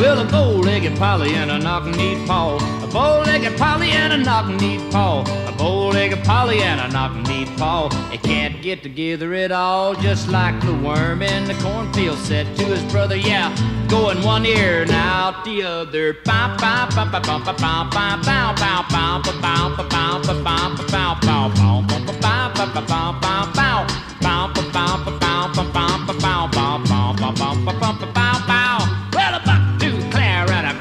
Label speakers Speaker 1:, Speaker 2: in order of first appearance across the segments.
Speaker 1: Well, a bow-legged Polly and a knock-kneed Paul. A bow-legged Polly and a knock-kneed Paul. A bow-legged Polly and a knock-kneed Paul. They can't get together at all, just like the worm in the cornfield said to his brother. Yeah, go in one ear and out the other. Bow, bow, bow, bow, bow, bow, bow, bow, bow, bow, bow, bow, bow, bow, bow, bow,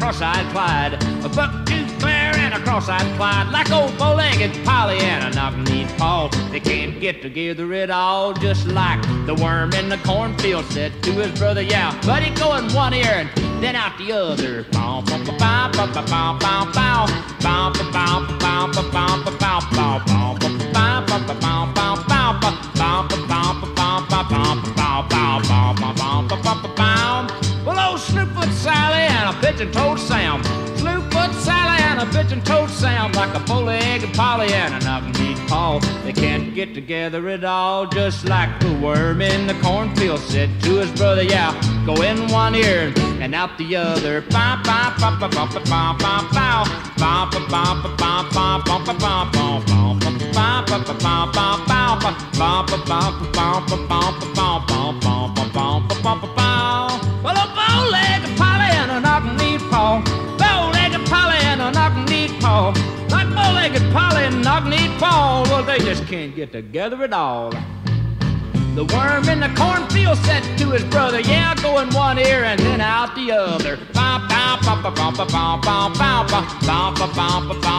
Speaker 1: cross-eyed Clyde. A buck-tooth Claire and a cross-eyed Clyde. Like old bow-legged Polly and a knock-kneed Paul. They can't get together at all, just like the worm in the cornfield said to his brother. Yeah, buddy, go in one ear and then out the other. Bow, bow, bow, bow, bow, bow, bow, bow, bow, bow, Sally and pigeon-toed Sam. Snoopfoot Sally and a pigeon-toed Sam. Like a bow-legged Polly and a knock-kneed Paul. They can't get together at all, just like the worm in the cornfield said to his brother. Yeah, go in one ear and out the other. Bow, bow, bow, bow, bow, bow, bow, bow, bow, bow, bow, bow, bow, bow, bow, bow, bow, bow. Bow, bow, bow, bow, bow, knock-kneed Like bow-legged Polly and knock-kneed Paul. Well, they just can't get together at all. The worm in the cornfield said to his brother, Yeah, go in one ear and then out the other. Bow, bow, bow, bow, bow, bow, bow, bow, bow, bow, bow, bow, bow, bow, bow,